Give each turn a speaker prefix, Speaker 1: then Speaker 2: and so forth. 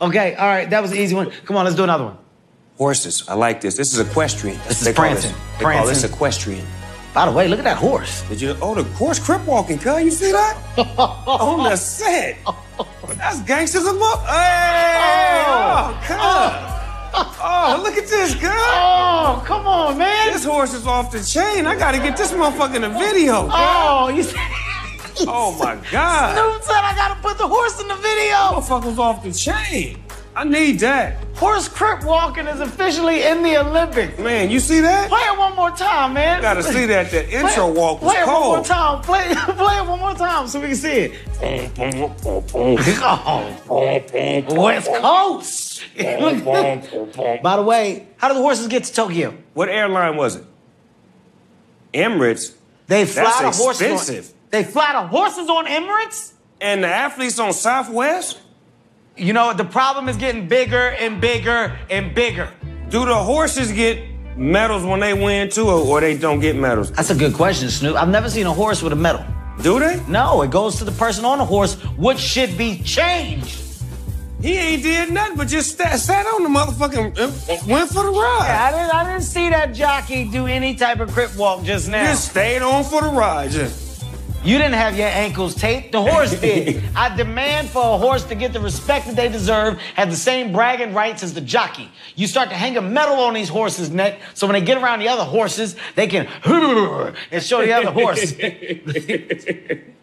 Speaker 1: Okay, all right, that was an easy one. Come on, let's do another one.
Speaker 2: Horses. I like this. This is equestrian.
Speaker 1: This is
Speaker 2: They
Speaker 1: prancing.
Speaker 2: They call this equestrian.
Speaker 1: By the way, look at that horse.
Speaker 2: Did you? Oh, the horse crip walking, cuz. You see that? On the set. That's gangsters of up. Hey! Oh. oh, cuz. Oh, look at this, cuz.
Speaker 1: Oh, come on, man.
Speaker 2: This horse is off the chain. I gotta get this motherfucker in the video, cuz.
Speaker 1: Oh, you
Speaker 2: Oh, my God.
Speaker 1: Snoop said I gotta put the horse in the video.
Speaker 2: Motherfucker's off the chain. I need that.
Speaker 1: Horse crip walking is officially in the Olympics.
Speaker 2: Man, you see that?
Speaker 1: Play it one more time, man.
Speaker 2: Gotta see that. That intro
Speaker 1: it-
Speaker 2: walk was
Speaker 1: Play it one more time. Play, play it one more time so we can see it. Oh, West Coast. By the way, how did the horses get to Tokyo?
Speaker 2: What airline was it? Emirates.
Speaker 1: They fly
Speaker 2: That's
Speaker 1: the horses.
Speaker 2: Expensive.
Speaker 1: They fly the horses on Emirates.
Speaker 2: And the athletes on Southwest?
Speaker 1: You know the problem is getting bigger and bigger and bigger.
Speaker 2: Do the horses get medals when they win too, or, or they don't get medals?
Speaker 1: That's a good question, Snoop. I've never seen a horse with a medal.
Speaker 2: Do they?
Speaker 1: No, it goes to the person on the horse. which should be changed?
Speaker 2: He ain't did nothing but just sat, sat on the motherfucking uh, went for the ride.
Speaker 1: I didn't, I didn't see that jockey do any type of crip walk just now.
Speaker 2: Just stayed on for the ride. Just.
Speaker 1: You didn't have your ankles taped. The horse did. I demand for a horse to get the respect that they deserve, have the same bragging rights as the jockey. You start to hang a medal on these horses' neck, so when they get around the other horses, they can and show the other horse.